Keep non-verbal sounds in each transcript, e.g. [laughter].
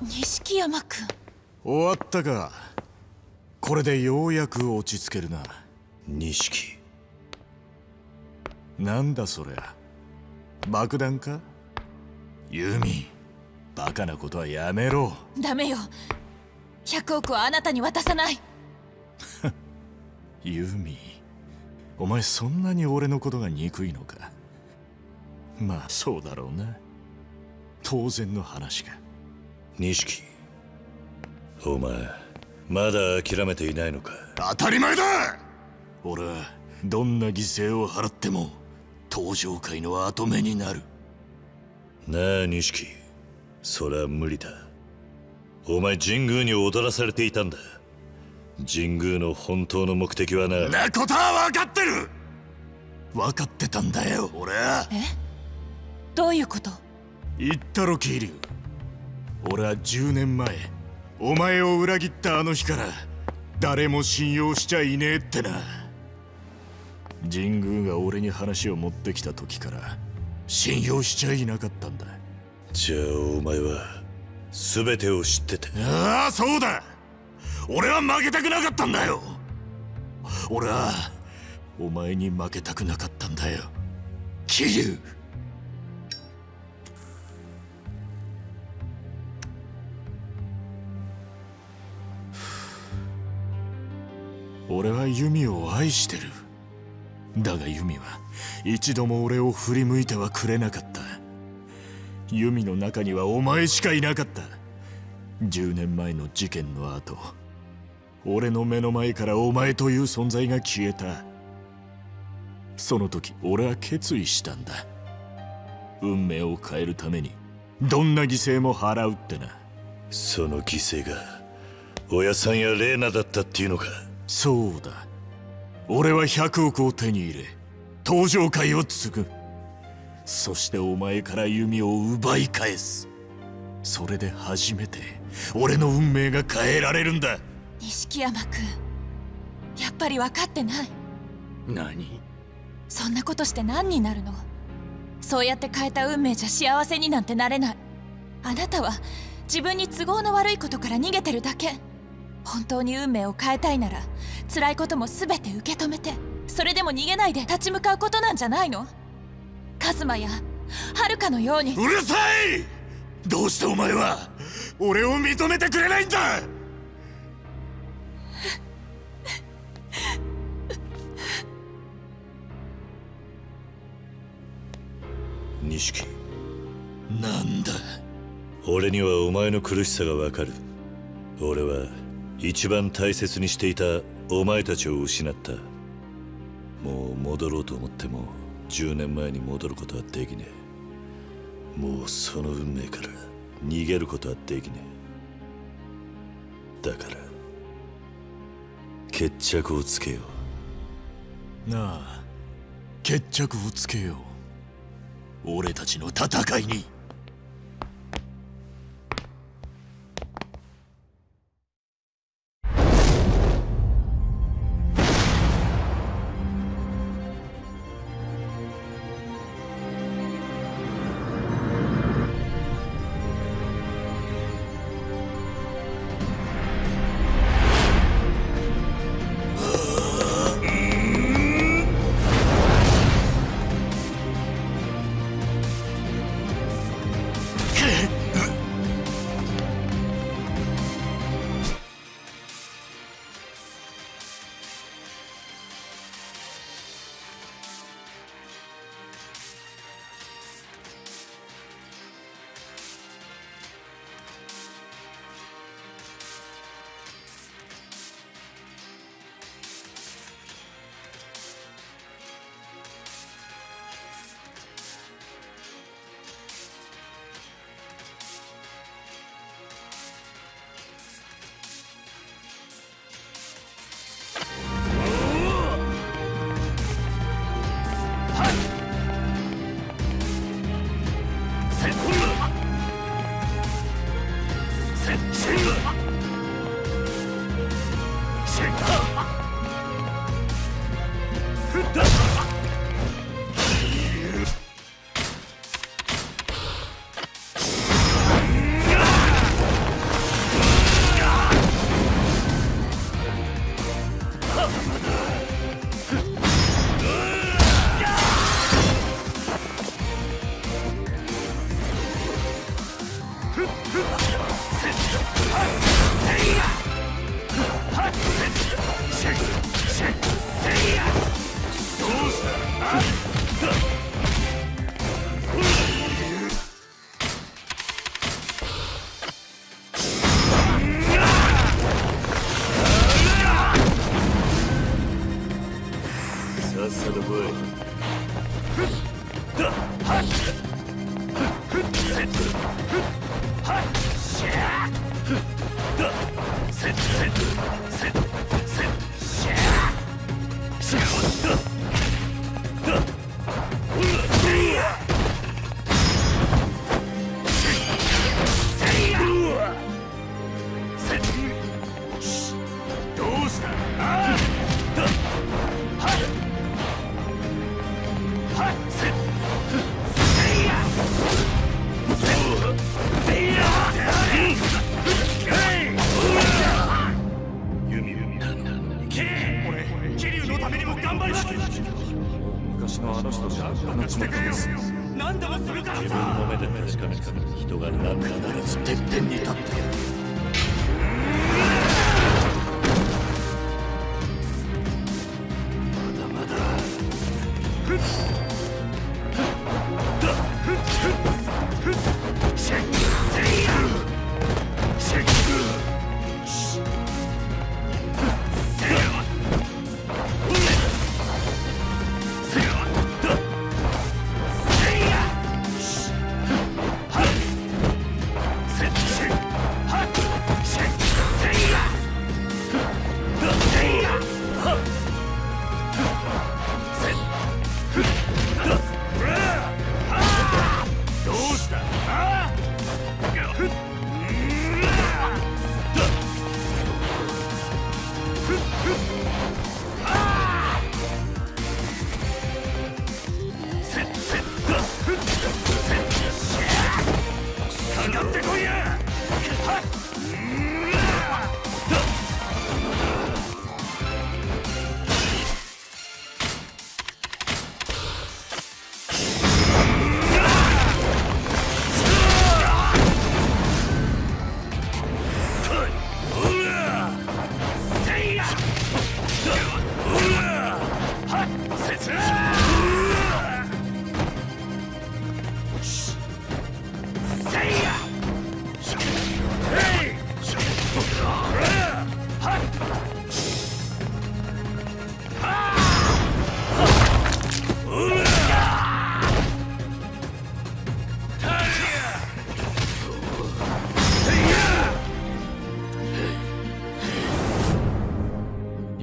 錦山君。終わったか。これでようやく落ち着けるな。錦。なんだそりゃ。爆弾か？ユミバカなことはやめろ。ダメよ。100億はあなたに渡さない。[laughs] ユミお前そんなに俺のことが憎いのか？まあそうだろうな。当然の話か錦。お前まだ諦めていないのか？当たり前だ！俺はどんな犠牲を払っても登場界の跡目になる。なあ錦。それは無理だ。お前神宮に踊らされていたんだ。神宮の本当の目的はななことは分かってる！分かってたんだよ。俺はえ？どういうこと？言ったろ桐生俺は10年前お前を裏切ったあの日から誰も信用しちゃいねえってな。神宮が俺に話を持ってきた時から信用しちゃいなかったんだ。じゃあお前は全てを知ってたああそうだ。俺は負けたくなかったんだよ。俺はお前に負けたくなかったんだよ。桐生俺はユミを愛してる。だがユミは一度も俺を振り向いてはくれなかった。ユミの中にはお前しかいなかった。10年前の事件の後俺の目の前からお前という存在が消えた。その時俺は決意したんだ。運命を変えるためにどんな犠牲も払うってな。その犠牲が親さんやレーナだったっていうのか。そうだ。俺は100億を手に入れ登場界を継ぐ。そしてお前から弓を奪い返す。それで初めて俺の運命が変えられるんだ。錦山君やっぱり分かってない。何？そんなことして何になるの？そうやって変えた運命じゃ幸せになんてなれない。あなたは自分に都合の悪いことから逃げてるだけ。本当に運命を変えたいなら辛いことも全て受け止めてそれでも逃げないで立ち向かうことなんじゃないの？カズマやはるかのように。うるさい！どうしてお前は俺を認めてくれないんだ！錦なんだ？俺にはお前の苦しさがわかる。俺は一番大切にしていたお前たちを失った。もう戻ろうと思っても10年前に戻ることはできねえ。もうその運命から逃げることはできねえ。だから決着をつけよう。なあ決着をつけよう。俺たちの戦いに。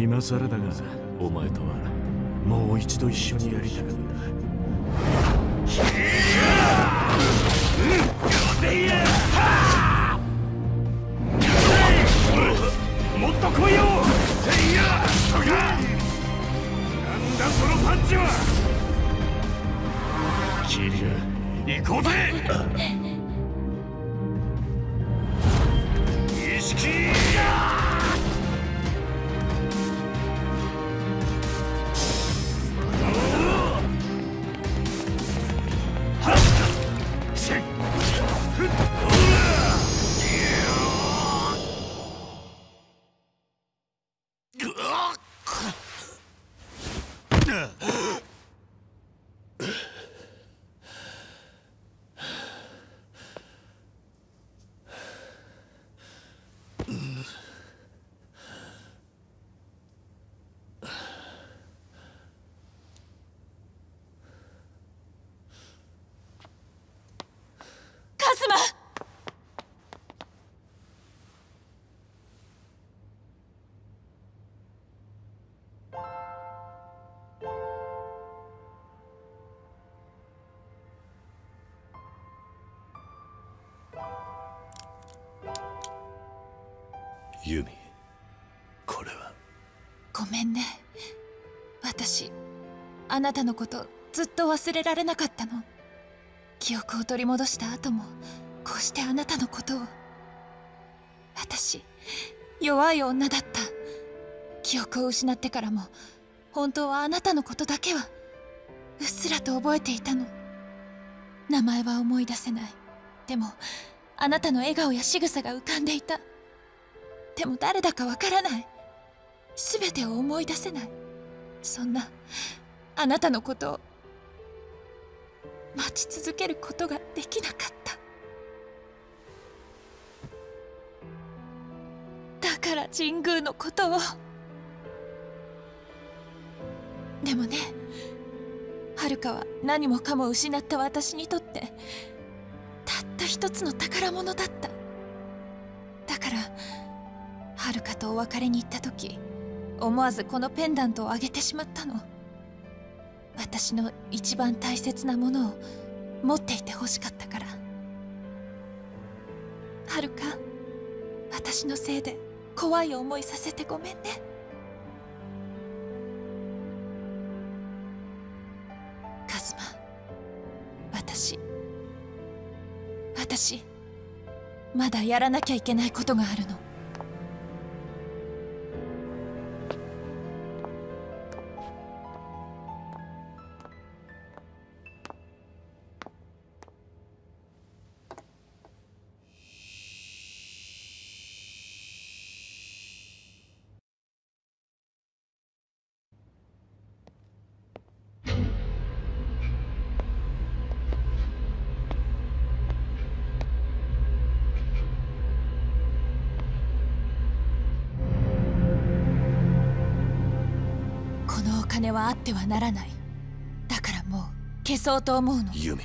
今更だがお前とはもう一度一緒にやりたかった。もっと来いよせいやなんだそのパンチは。桐生行こうぜ [laughs] ユミこれは？ごめんね。私あなたのことずっと忘れられなかったの。記憶を取り戻した後もこうしてあなたのことを。私弱い女だった。記憶を失ってからも本当はあなたのことだけはうっすらと覚えていたの。名前は思い出せない。でもあなたの笑顔や仕草が浮かんでいた。でも誰だかわからない。全てを思い出せない。そんなあなたのことを待ち続けることができなかった。だから神宮のことを。でもねはるかは何もかも失った私にとってたった一つの宝物だった。はるかとお別れに行った時思わずこのペンダントをあげてしまったの。私の一番大切なものを持っていてほしかったから。はるか私のせいで怖い思いさせてごめんね。カズマ私私まだやらなきゃいけないことがあるの。金はあってはならない。だからもう消そうと思うの。ユミ。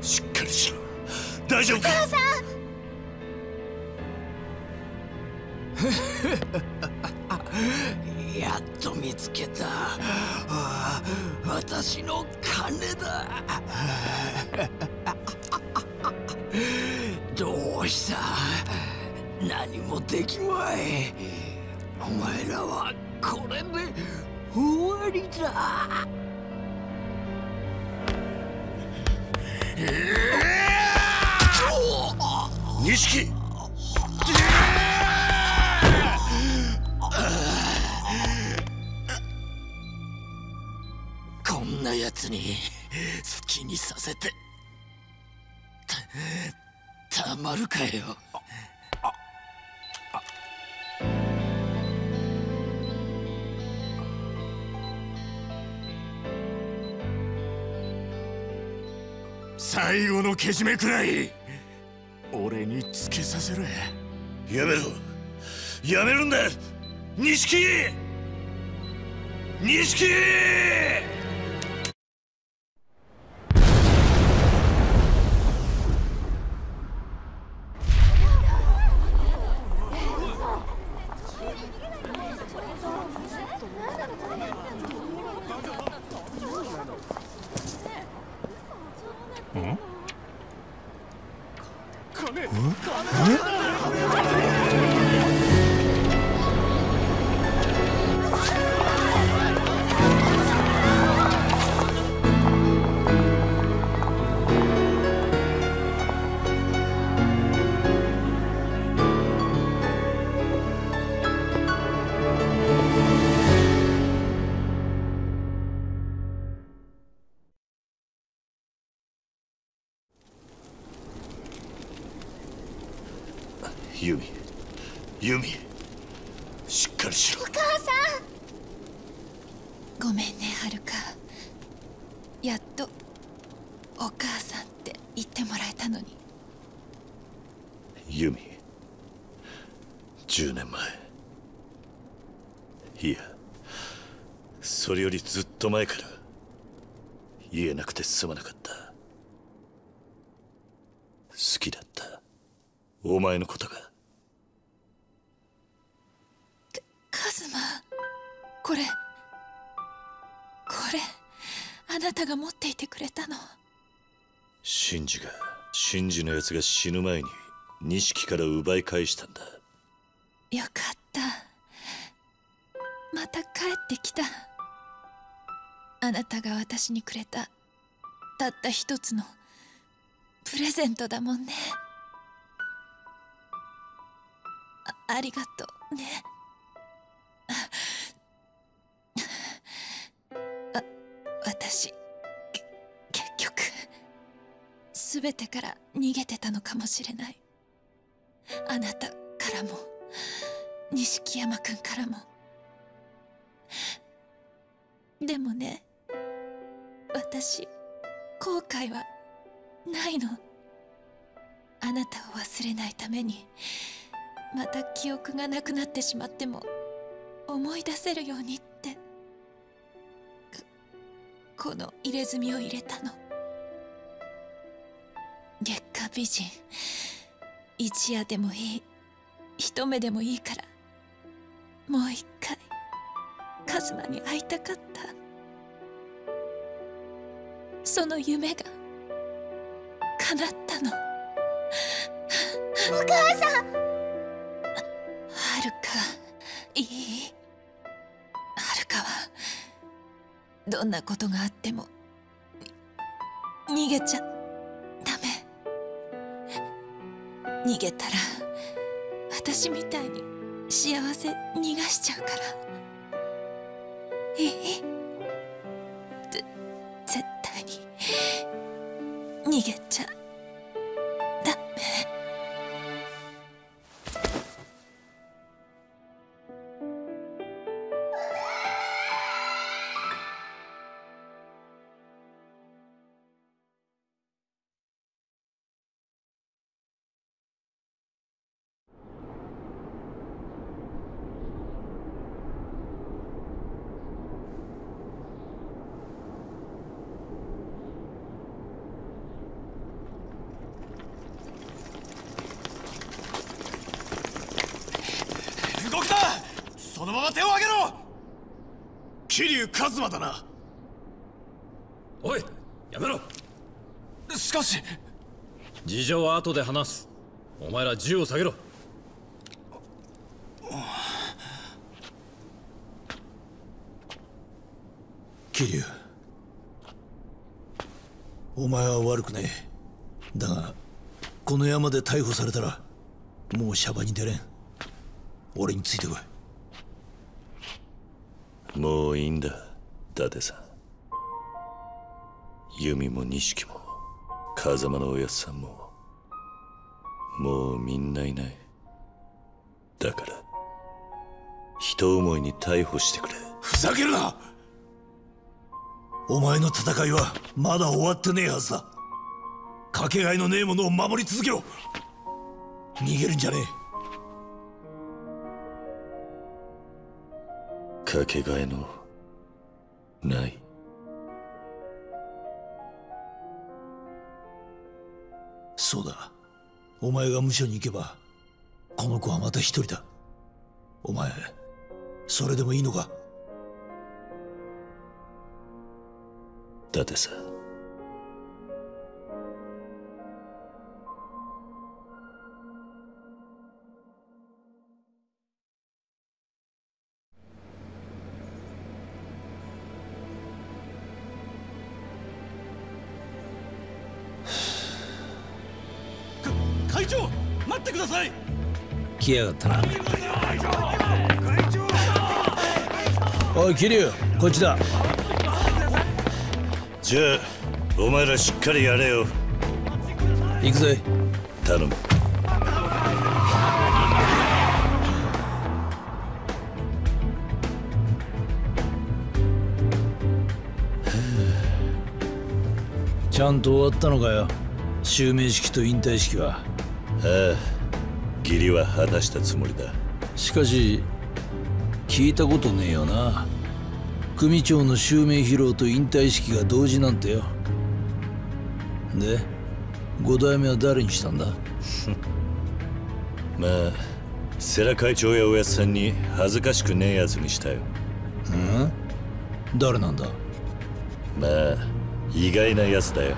しっかりしろ。大丈夫か？[laughs] やっと見つけた。私の金だ。[laughs] どうした？何もできまい。お前らはこれで終わりだ。錦。こんな奴に好きにさせて。たたまるかよ。最後のけじめくらい俺につけさせるやめろ。やめるんだ錦錦え,っユミ。10年前。いやそれよりずっと前から言えなくてすまなかった。好きだった。お前のことが。カズマ？これこれあなたが持っていてくれたの。シンジがシンジのやつが死ぬ前に錦から奪い返したんだ。よかった。また帰ってきた。あなたが私にくれたたった一つのプレゼントだもんね。あありがとうね。あ私結局全てから逃げてたのかもしれない。あなたからも錦山君からも。でもね私後悔はないの。あなたを忘れないためにまた記憶がなくなってしまっても思い出せるようにって。この入れ墨を入れたの。月下美人。一夜でもいい。一目でもいいから。もう一回カズマに会いたかった。その夢が叶ったの。お母さん！はるかいい？はるかはどんなことがあってもに逃げちゃ逃げたら私みたいに幸せ逃がしちゃうから。いいぜ絶対に逃げちゃう桐生一馬だな。おいやめろ。しかし。事情は後で話す。お前ら銃を下げろ。桐生。お前は悪くねえだがこの山で逮捕されたらもうシャバに出れん。俺についてこいもういいんだ伊達さん。弓も錦も風間のおやっさんももうみんないない。だから人思いに逮捕してくれ。ふざけるな！お前の戦いはまだ終わってねえはずだ。かけがえのねえものを守り続けろ。逃げるんじゃねえ。かけがえのない。そうだ。お前が無所に行けばこの子はまた一人だ。お前それでもいいのか？伊達さ来やがったな。おい桐生こっちだ。じゃあお前らしっかりやれよ。行くぜ。頼む。ちゃんと終わったのかよ。襲名式と引退式は。ああ義理は果たしたつもりだ。しかし聞いたことねえよな。組長の襲名披露と引退式が同時なんてよ。で五代目は誰にしたんだ？[laughs] まあ世良会長やおやっさんに恥ずかしくねえやつにしたよ。誰なんだ？まあ意外なやつだよ。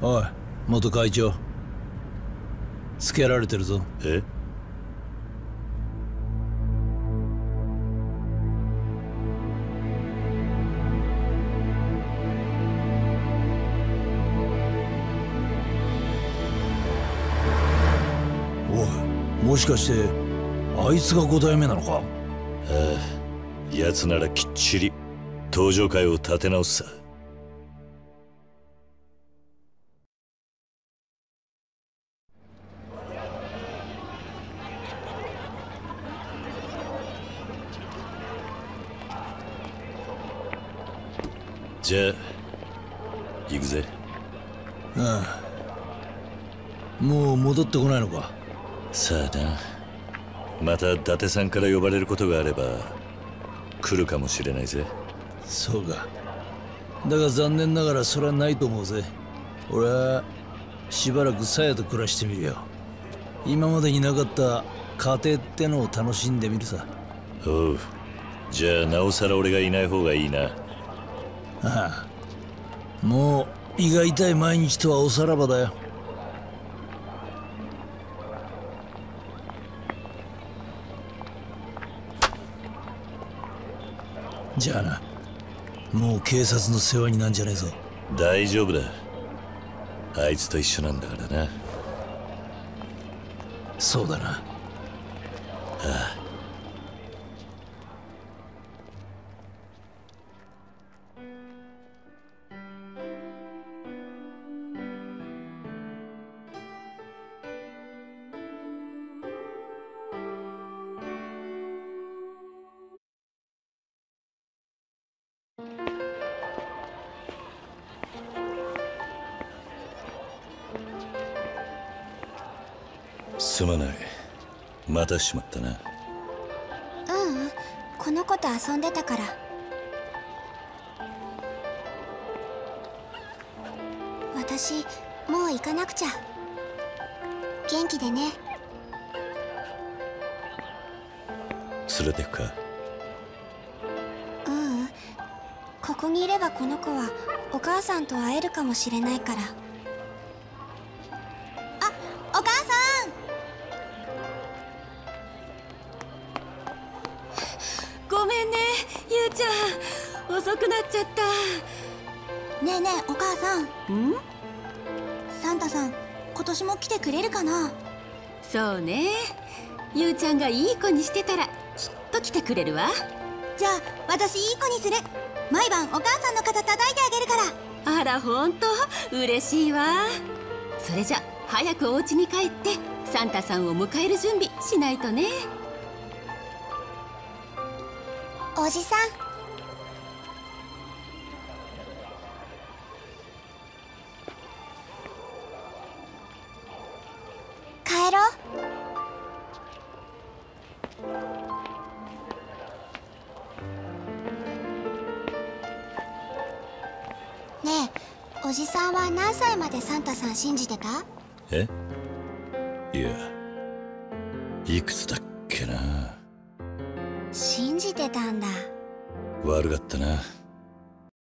おい元会長つけられてるぞ。え？おいもしかしてあいつが五代目なのか？奴ならきっちり。登場会を立て直すさじゃあ行くぜ。もう戻ってこないのか。さあな。また伊達さんから呼ばれることがあれば来るかもしれないぜ。そうか。だが残念ながらそれはないと思うぜ。俺はしばらく鞘と暮らしてみるよ。今までになかった家庭ってのを楽しんでみるさ。おう。じゃあなおさら俺がいない方がいいなああ。もう胃が痛い毎日とはおさらばだよ。じゃあな。もう警察の世話になんじゃねえぞ。大丈夫だ。あいつと一緒なんだからな。そうだな。すまたしまったなううん。この子と遊んでたから。私もう行かなくちゃ。元気でね。連れてくか。ううん。ここにいればこの子はお母さんと会えるかもしれないから今年も来てくれるかな？そうね。ゆうちゃんがいい子にしてたらきっと来てくれるわ。じゃあ私いい子にする。毎晩お母さんの肩叩いてあげるから。あらほんと？嬉しいわ。それじゃ早くお家に帰ってサンタさんを迎える準備しないとね。おじさんまでサンタさん信じてた？え？いやいくつだっけな。信じてたんだ。悪かったな